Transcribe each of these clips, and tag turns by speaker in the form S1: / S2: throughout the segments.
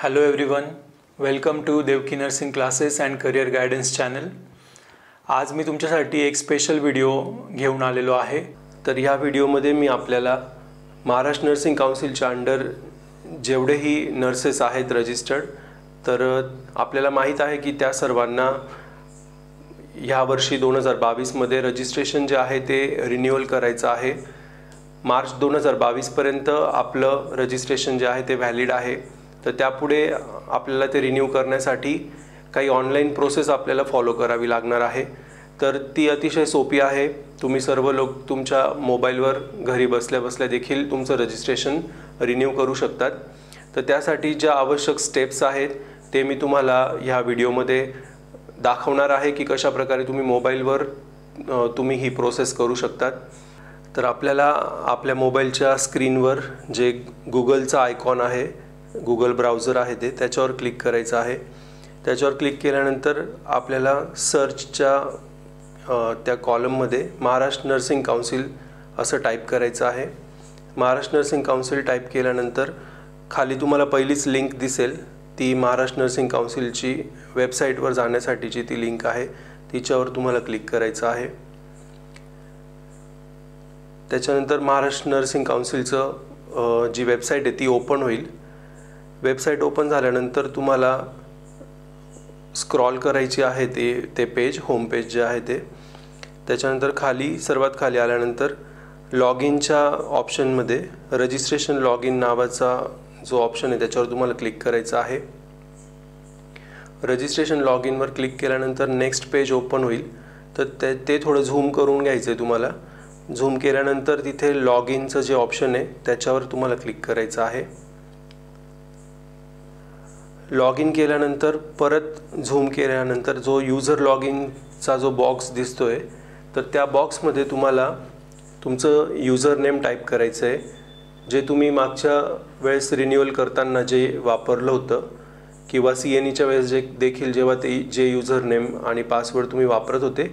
S1: Hello everyone welcome to Devki nursing classes and career guidance channel आज मी तुमच्यासाठी एक स्पेशल व्हिडिओ घेऊन आलेलो आहे.
S2: तर ह्या व्हिडिओमध्ये मी आपल्याला महाराष्ट्र नर्सिंग काउन्सिलच्या अंडर जेवढेही नर्सेस आहेत रजिस्टर्ड तर आपल्याला माहीत आहे की त्या सर्वांना ह्या वर्षी दोन हजार बावीसमध्ये रजिस्ट्रेशन जे आहे ते रिन्युअल करायचं आहे. मार्च दोन हजार बावीसपर्यंत आपलं रजिस्ट्रेशन जे आहे ते व्हॅलिड आहे. तर त्यापुढे आपल्याला ते रिन्यू करण्यासाठी काही ऑनलाईन प्रोसेस आपल्याला फॉलो करावी लागणार आहे. तर ती अतिशय सोपी आहे. तुम्ही सर्व लोक तुमच्या मोबाईलवर घरी बसल्या बसल्या देखील तुमचं रजिस्ट्रेशन रिन्यू करू शकतात. तर त्यासाठी ज्या आवश्यक स्टेप्स आहेत ते मी तुम्हाला ह्या व्हिडिओमध्ये दाखवणार आहे की कशाप्रकारे तुम्ही मोबाईलवर तुम्ही ही प्रोसेस करू शकतात. तर आपल्याला आपल्या मोबाईलच्या स्क्रीनवर जे गुगलचा आयकॉन आहे गुगल ब्राउझर आहे ते. त्याच्यावर क्लिक करायचं आहे. त्याच्यावर क्लिक केल्यानंतर आपल्याला सर्चच्या त्या कॉलममध्ये महाराष्ट्र नर्सिंग काउन्सिल असं टाईप करायचं आहे. महाराष्ट्र नर्सिंग काउन्सिल टाईप केल्यानंतर खाली तुम्हाला पहिलीच लिंक दिसेल. ती महाराष्ट्र नर्सिंग काउन्सिलची वेबसाईटवर जाण्यासाठीची ती लिंक आहे. तिच्यावर तुम्हाला क्लिक करायचं आहे. त्याच्यानंतर महाराष्ट्र नर्सिंग काउन्सिलचं जी वेबसाईट आहे ती ओपन होईल. वेबसाईट ओपन झाल्यानंतर तुम्हाला स्क्रॉल करायची आहे ते ते पेज होम पेज जे आहे ते. त्याच्यानंतर खाली सर्वात खाली आल्यानंतर लॉग इनच्या ऑप्शनमध्ये रजिस्ट्रेशन लॉग इन नावाचा जो ऑप्शन आहे त्याच्यावर तुम्हाला क्लिक करायचं आहे. रजिस्ट्रेशन लॉग इनवर क्लिक केल्यानंतर नेक्स्ट पेज ओपन होईल. तर ते ते थोडं झूम करून घ्यायचं आहे तुम्हाला. झूम केल्यानंतर तिथे लॉग इनचं जे ऑप्शन आहे त्याच्यावर तुम्हाला क्लिक करायचं आहे. लॉग इन केल्यानंतर परत झूम केल्यानंतर जो युजर लॉग इनचा जो बॉक्स दिसतो आहे तर त्या बॉक्समध्ये तुम्हाला तुमचं युजर नेम टाईप करायचं आहे जे तुम्ही मागच्या वेळेस रिन्युअल करताना जे वापरलं होतं किंवा सी एन ईच्या वेळेस जे देखील जेव्हा ते जे युजर नेम आणि पासवर्ड तुम्ही वापरत होते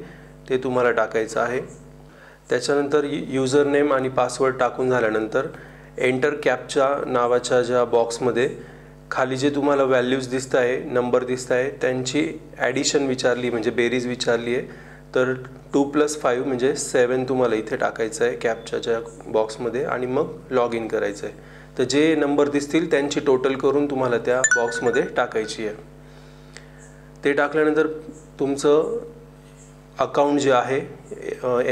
S2: ते तुम्हाला टाकायचं आहे. त्याच्यानंतर युजर नेम आणि पासवर्ड टाकून झाल्यानंतर एंटर कॅपच्या नावाच्या ज्या बॉक्समध्ये खाली जे तुम्हाला व्हॅल्यूज दिसत आहे नंबर दिसत आहे त्यांची ॲडिशन विचारली म्हणजे बेरीज विचारली आहे. तर टू प्लस फाईव्ह म्हणजे सेवन तुम्हाला इथे टाकायचं आहे कॅपच्या ज्या बॉक्समध्ये आणि मग लॉग इन करायचं आहे. तर जे नंबर दिसतील त्यांची टोटल करून तुम्हाला त्या बॉक्समध्ये टाकायची आहे. ते टाकल्यानंतर तुमचं अकाउंट जे आहे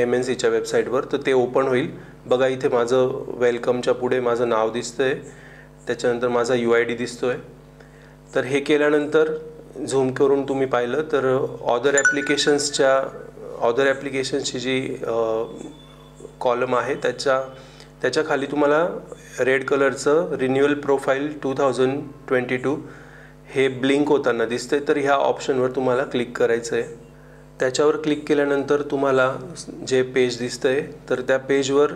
S2: एम एन सीच्या वेबसाईटवर तर ते ओपन होईल. बघा इथे माझं वेलकमच्या पुढे माझं नाव दिसतं आहे त्याच्यानंतर माझा यू आय डी दिसतो आहे तर हे केल्यानंतर झूम करून तुम्ही पाहिलं तर ऑदर ॲप्लिकेशन्सच्या ऑदर ॲप्लिकेशन्सची जी कॉलम आहे त्याच्या त्याच्याखाली तुम्हाला रेड कलरचं renewal profile two thousand twenty two हे ब्लिंक होताना दिसतंय. तर ह्या ऑप्शनवर तुम्हाला क्लिक करायचं आहे त्याच्यावर क्लिक केल्यानंतर तुम्हाला जे पेज दिसतंय तर त्या पेजवर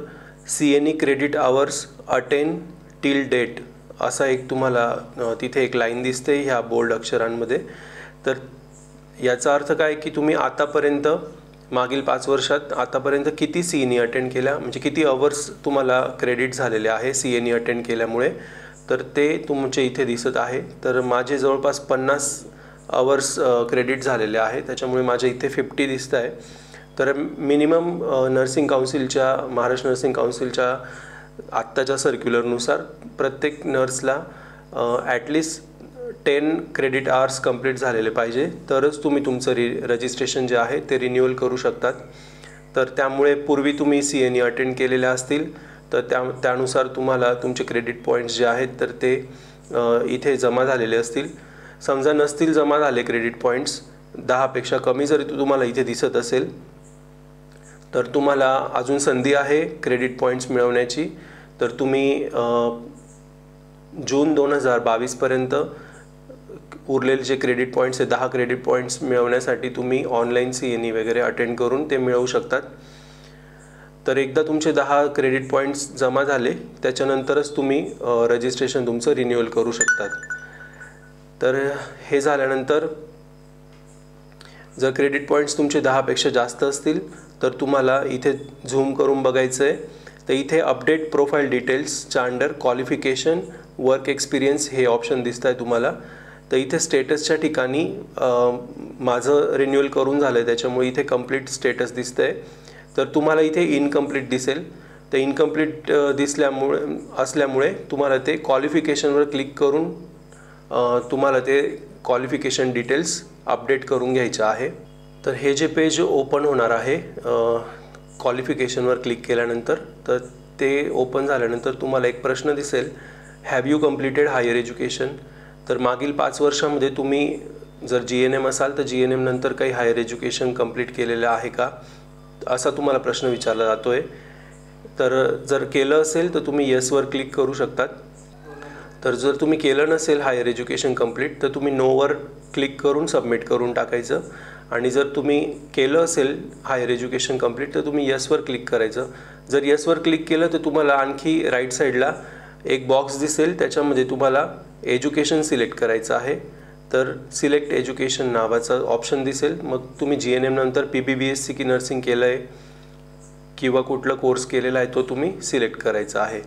S2: C N E credit hours attend till date असा एक तुम्हाला तिथे एक लाईन दिसते ह्या बोल्ड अक्षरांमध्ये. तर याचा अर्थ काय की तुम्ही आतापर्यंत मागील पाच वर्षात आतापर्यंत किती सी एन ई अटेंड केल्या? म्हणजे किती अवर्स तुम्हाला क्रेडिट झालेले आहे सी एन ई अटेंड केल्यामुळे? तर ते तुमचे इथे दिसत आहे. तर माझे जवळपास पन्नास अवर्स क्रेडिट झालेले आहे. त्याच्यामुळे माझ्या इथे फिफ्टी दिसत आहे. तर मिनिमम नर्सिंग काउन्सिलच्या महाराष्ट्र नर्सिंग काउन्सिलच्या आत्ताच्या सर्क्युलरनुसार प्रत्येक नर्सला at least ten credit hours complete झालेले पाहिजे. तरच तुम्ही तुमचं रि रजिस्ट्रेशन जे आहे ते रिन्युअल करू शकतात. तर त्यामुळे पूर्वी तुम्ही सी एन ई अटेंड केलेल्या असतील तर त्या त्यानुसार तुम्हाला तुमचे क्रेडिट पॉईंट्स जे आहेत तर ते इथे जमा झालेले असतील. समजा नसतील जमा झाले क्रेडिट पॉईंट्स दहापेक्षा कमी जरी तुम्हाला इथे दिसत असेल तर तुम्हाला अजून संधी आहे क्रेडिट पॉईंट्स मिळवण्याची. तर तुम्ही जून दोन हजार बावीसपर्यंत उरलेले जे क्रेडिट पॉईंट्स आहे दहा क्रेडिट पॉईंट्स मिळवण्यासाठी तुम्ही ऑनलाईन सी एन ई वगैरे अटेंड करून ते मिळवू शकतात. तर एकदा तुमचे दहा क्रेडिट पॉईंट्स जमा झाले त्याच्यानंतरच तुम्ही रजिस्ट्रेशन तुमचं रिन्युअल करू शकतात. तर हे झाल्यानंतर जर क्रेडिट पॉईंट्स तुमचे दहापेक्षा जास्त असतील तर तुम्हाला इथे झूम करून बघायचं आहे तर इथे अपडेट प्रोफाईल डिटेल्सच्या अंडर क्वालिफिकेशन वर्क एक्सपिरियन्स हे ऑप्शन दिसत आहे तुम्हाला. तर इथे स्टेटसच्या ठिकाणी माझं रिन्युअल करून झालं आहे त्याच्यामुळे इथे कंप्लीट स्टेटस दिसतं आहे तर तुम्हाला इथे इनकम्प्लीट दिसेल. तर इनकम्प्लीट दिसल्यामुळे असल्यामुळे तुम्हाला ते क्वालिफिकेशनवर क्लिक करून तुम्हाला ते क्वालिफिकेशन डिटेल्स अपडेट करून घ्यायचं आहे. तर हे जे पेज ओपन होणार आहे क्वालिफिकेशनवर क्लिक केल्यानंतर तर ते ओपन झाल्यानंतर तुम्हाला एक प्रश्न दिसेल have you completed higher education तर मागील पाच वर्षामध्ये तुम्ही जर जी एन एम असाल तर जी एन एम नंतर काही हायर एज्युकेशन कंप्लीट केलेलं आहे का? असा तुम्हाला प्रश्न विचारला जातो आहे तर जर केलं असेल तर तुम्ही येसवर क्लिक करू शकतात. तर जर तुम्ही केलं नसेल हायर एज्युकेशन कंप्लीट तर तुम्ही नोवर क्लिक करून सबमिट करून टाकायचं. आणि जर तुम्ही केलं असेल हायर एज्युकेशन कंप्लीट तर तुम्ही यसवर क्लिक करायचं. जर यसवर क्लिक केलं तर तुम्हाला आणखी राईट साईडला एक बॉक्स दिसेल. त्याच्यामध्ये तुम्हाला एज्युकेशन सिलेक्ट करायचं आहे. तर सिलेक्ट एज्युकेशन नावाचं ऑप्शन दिसेल. मग तुम्ही जी एन एम नंतर P B B S C की नर्सिंग केलं आहे किंवा कुठला कोर्स केलेला आहे तो तुम्ही सिलेक्ट करायचा आहे.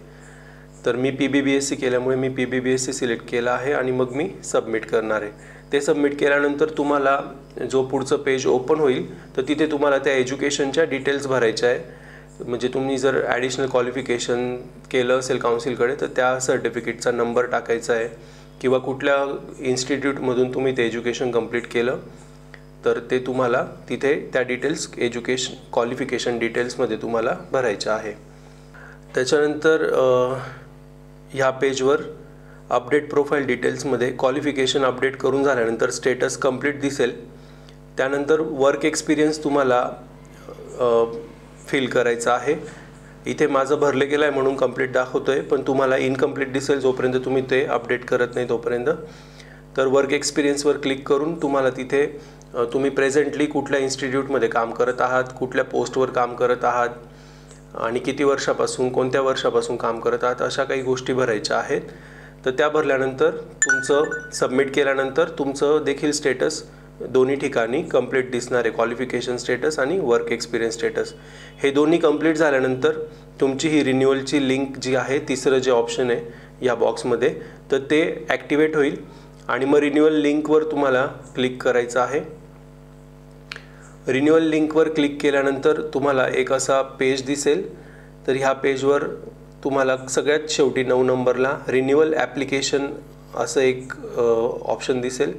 S2: तर मी P B B S C केल्यामुळे मी P B B S C select केला आहे आणि मग मी सबमिट करणार आहे. ते सबमिट केल्यानंतर तुम्हाला जो पुढचं पेज ओपन होईल तर तिथे तुम्हाला त्या एज्युकेशनच्या डिटेल्स भरायच्या आहे. म्हणजे तुम्ही जर ॲडिशनल क्वालिफिकेशन केलं असेल काउन्सिलकडे तर त्या सर्टिफिकेटचा नंबर टाकायचा आहे. किंवा कुठल्या इन्स्टिट्यूटमधून तुम्ही ते एज्युकेशन कंप्लीट केलं तर ते तुम्हाला तिथे त्या डिटेल्स एज्युकेशन क्वालिफिकेशन डिटेल्समध्ये तुम्हाला भरायच्या आहे. त्याच्यानंतर ह्या पेजवर अपडेट प्रोफाईल डिटेल्समध्ये क्वालिफिकेशन अपडेट करून झाल्यानंतर स्टेटस कंप्लीट दिसेल. त्यानंतर वर्क एक्सपिरियन्स तुम्हाला फिल करायचा आहे. इथे माझं भरले गेलं आहे म्हणून कंप्लीट दाखवतो आहे पण तुम्हाला इनकम्प्लीट दिसेल जोपर्यंत तुम्ही ते अपडेट करत नाही तोपर्यंत. तर वर्क एक्सपिरियन्सवर क्लिक करून तुम्हाला तिथे तुम्ही प्रेझेंटली कुठल्या इन्स्टिट्यूटमध्ये काम करत आहात कुठल्या पोस्टवर काम करत आहात आणि किती वर्षापासून कोणत्या वर्षापासून काम करत आहात अशा काही गोष्टी भरायच्या आहेत. तर त्या भरल्यानंतर तुमचं सबमिट केल्यानंतर तुमचं देखील स्टेटस दोन्ही ठिकाणी कंप्लीट दिसणार आहे. क्वालिफिकेशन स्टेटस आणि वर्क एक्सपिरियन्स स्टेटस हे दोन्ही कंप्लीट झाल्यानंतर तुमची ही रिन्युअलची लिंक जी आहे तिसरं जे ऑप्शन आहे या बॉक्समध्ये तर ते ॲक्टिवेट होईल. आणि मग रिन्युअल लिंकवर तुम्हाला क्लिक करायचं आहे. रिन्युअल लिंकवर क्लिक केल्यानंतर तुम्हाला एक असा पेज दिसेल. तर ह्या पेजवर तुम्हाला सगळ्यात शेवटी नऊ नंबरला रिन्युअल ॲप्लिकेशन असं एक ऑप्शन दिसेल.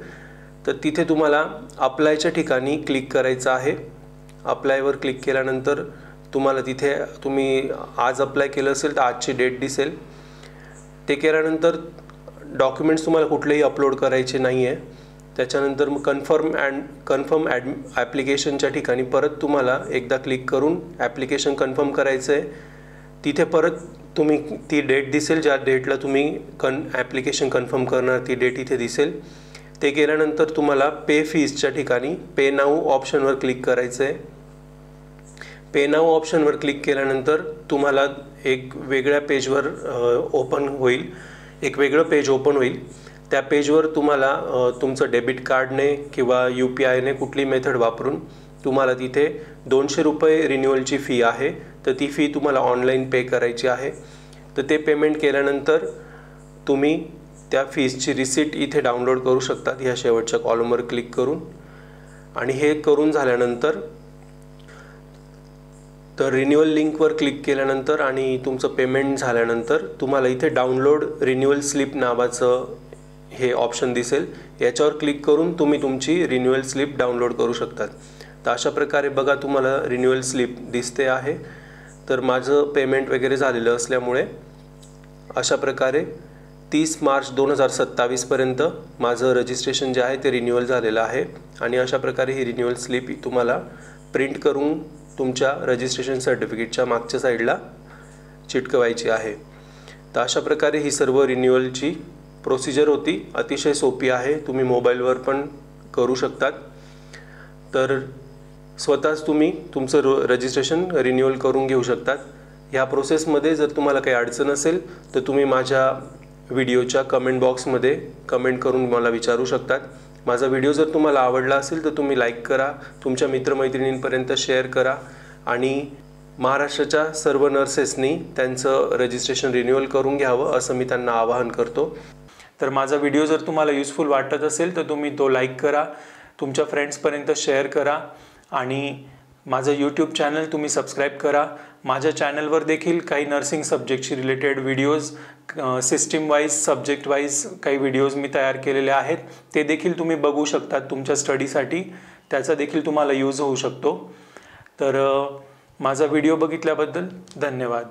S2: तर तिथे तुम्हाला अप्लायच्या ठिकाणी क्लिक करायचं आहे. अप्लायवर क्लिक केल्यानंतर तुम्हाला तिथे तुम्ही आज अप्लाय केलं असेल तर आजची डेट दिसेल. ते केल्यानंतर डॉक्युमेंट्स तुम्हाला कुठलेही अपलोड करायचे नाही आहे त्याच्यानंतर मग कन्फर्म अँड कन्फर्म ॲड ॲप्लिकेशनच्या ठिकाणी परत तुम्हाला एकदा क्लिक करून ॲप्लिकेशन कन्फर्म करायचं आहे तिथे परत तुम्ही ती डेट दिसेल ज्या डेटला तुम्ही कन ॲप्लिकेशन कन्फर्म करणार ती डेट इथे दिसेल. ते केल्यानंतर तुम्हाला पे फीजच्या ठिकाणी पे नाऊ ऑप्शनवर क्लिक करायचं आहे पे नाऊ ऑप्शनवर क्लिक केल्यानंतर तुम्हाला एक वेगळ्या पेजवर ओपन होईल. एक वेगळं पेज ओपन होईल. त्या पेजवर तुम्हाला तुमचं डेबिट कार्डने किंवा यू पी आयने कुठली मेथड वापरून तुम्हाला तिथे दोनशे रुपये रिन्युअलची फी आहे. तर ती फी तुम्हाला ऑनलाईन पे करायची आहे. तर ते पेमेंट केल्यानंतर तुम्ही त्या फीजची रिसिट इथे डाउनलोड करू शकतात ह्या शेवटच्या कॉलमवर क्लिक करून. आणि हे करून झाल्यानंतर तर रिन्युअल लिंकवर क्लिक केल्यानंतर आणि तुमचं पेमेंट झाल्यानंतर तुम्हाला इथे डाउनलोड रिन्युअल स्लिप नावाचं हे ऑप्शन दिसेल. याच्यावर क्लिक करून तुम्ही तुमची रिन्युअल स्लिप डाउनलोड करू शकतात. तर अशा प्रकारे बघा तुम्हाला रिन्युअल स्लिप दिसते आहे. तर माझं पेमेंट वगैरे झालेलं असल्यामुळे अशा प्रकारे तीस मार्च दोन हजार सत्तावीसपर्यंत माझं रजिस्ट्रेशन जे आहे ते रिन्युअल झालेलं आहे. आणि अशा प्रकारे ही रिन्युअल स्लिप तुम्हाला प्रिंट करून तुमच्या रजिस्ट्रेशन सर्टिफिकेटच्या मागच्या साईडला चिटकवायची आहे. तर अशा प्रकारे ही सर्व रिन्युअलची प्रोसिजर होती. अतिशय सोपी आहे. तुम्ही मोबाईलवर पण करू शकतात. तर स्वतःच तुम्ही तुमचं र रजिस्ट्रेशन रिन्युअल करून घेऊ शकतात. ह्या प्रोसेसमध्ये जर तुम्हाला काही अडचण असेल तर तुम्ही माझ्या व्हिडिओच्या कमेंट बॉक्समध्ये कमेंट करून मला विचारू शकतात. माझा व्हिडिओ जर तुम्हाला आवडला असेल तर तुम्ही लाईक करा तुमच्या मित्रमैत्रिणींपर्यंत शेअर करा आणि महाराष्ट्राच्या सर्व नर्सेसनी त्यांचं रजिस्ट्रेशन रिन्युअल करून घ्यावं असं मी त्यांना आवाहन करतो.
S1: तर माझा व्हिडिओ जर तुम्हाला युजफुल वाटत असेल तर तुम्ही तो लाईक करा तुमच्या फ्रेंड्सपर्यंत शेअर करा. आणि माझं यूट्यूब चॅनल तुम्ही सबस्क्राईब करा. माझ्या चॅनलवर देखील काही nursing सब्जेक्टशी related videos system wise subject wise काही व्हिडिओज मी तयार केलेले आहेत. ते देखील तुम्ही बघू शकतात तुमच्या स्टडीसाठी त्याचा देखील तुम्हाला यूज होऊ शकतो. तर माझा व्हिडिओ बघितल्याबद्दल धन्यवाद.